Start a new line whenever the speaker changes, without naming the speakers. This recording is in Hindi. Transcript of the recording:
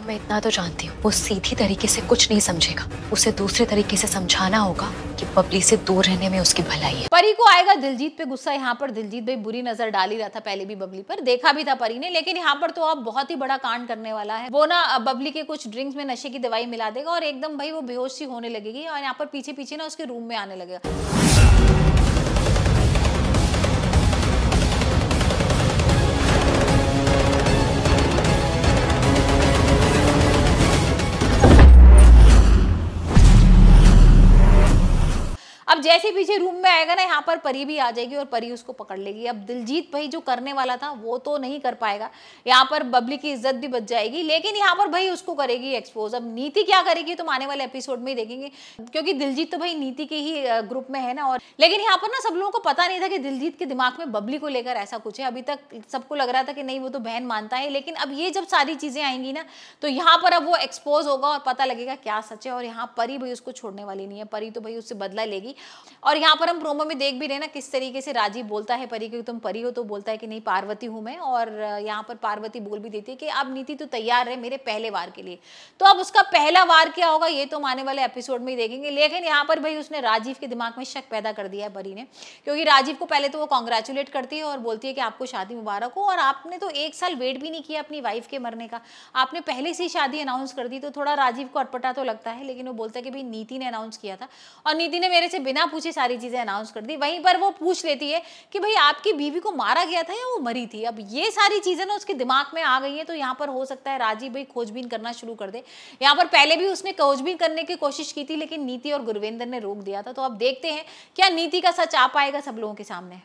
मैं इतना तो जानती हूँ। वो सीधी तरीके से कुछ नहीं समझेगा। उसे दूसरे तरीके से समझाना होगा कि बबली से दूर रहने में उसकी भलाई है।
परी को आएगा दिलजीत पे गुस्सा। यहाँ पर दिलजीत भाई बुरी नज़र डाल ही रहा था पहले भी बबली पर। देखा भी था परी ने, लेकिन यहाँ पर तो अब बहुत ही बड़ा कांड करने वाला है। वो ना बबली के कुछ ड्रिंक्स में नशे की दवाई मिला देगा और एकदम भाई वो बेहोश होने लगेगी और यहाँ पर पीछे पीछे ना उसके रूम में आने लगेगा। अब जैसे पीछे रूम में आएगा ना, यहाँ पर परी भी आ जाएगी और परी उसको पकड़ लेगी। अब दिलजीत भाई जो करने वाला था, वो तो नहीं कर पाएगा। यहाँ पर बबली की इज़्ज़त भी बच जाएगी, लेकिन यहाँ पर भाई उसको करेगी एक्सपोज अब नीति क्या करेगी तो आने वाले एपिसोड में ही देखेंगे, क्योंकि दिलजीत तो भाई नीति के ही ग्रुप में है ना, और लेकिन यहाँ पर ना सब लोगों को पता नहीं था कि दिलजीत के दिमाग में बबली को लेकर ऐसा कुछ है। अभी तक सबको लग रहा था कि नहीं, वो तो बहन मानता है, लेकिन अब ये जब सारी चीज़ें आएँगी ना तो यहाँ पर अब वो एक्सपोज होगा और पता लगेगा क्या सच है, और यहाँ परी भाई उसको छोड़ने वाली नहीं है। परी तो भाई उससे बदला लेगी। और यहाँ पर हम प्रोमो में देख भी रहे ना किस तरीके से राजीव बोलता है परी कि तुम परी हो तो बोलता है कि नहीं, पार्वती हूँ मैं। और यहाँ पर पार्वती बोल भी देती है कि अब नीति तो तैयार है मेरे पहले वार के लिए। तो अब उसका पहला वार क्या होगा ये तो हम आने वाले एपिसोड में ही देखेंगे। लेकिन यहाँ पर भाई उसने राजीव के दिमाग में शक पैदा कर दिया है परी ने, क्योंकि राजीव को पहले तो वो कॉन्ग्रेचुलेट करती है और बोलती है कि आपको शादी मुबारक हो। और आपने तो एक साल वेट भी नहीं किया अपनी वाइफ के मरने का। आपने पहले से ही शादी अनाउंस कर दी तो थोड़ा राजीव को अटपटा तो लगता है, लेकिन वो बोलता है कि भाई नीति ने अनाउंस किया था। और नीति ने मेरे से बिना पूछे सारी चीज़ें अनाउंस कर दी। वहीं पर वो पूछ लेती है कि भाई, आपकी बीवी को मारा गया था या वो मरी थी? अब ये सारी चीज़ें ना उसके दिमाग में आ गई है तो यहाँ पर हो सकता है राजीव भाई खोजबीन करना शुरू कर दे। यहाँ पर पहले भी उसने खोजबीन करने की कोशिश की थी, लेकिन नीति और गुरवेंद्र ने रोक दिया था। तो अब देखते हैं, क्या नीति का सच आ पाएगा सब लोगों के सामने।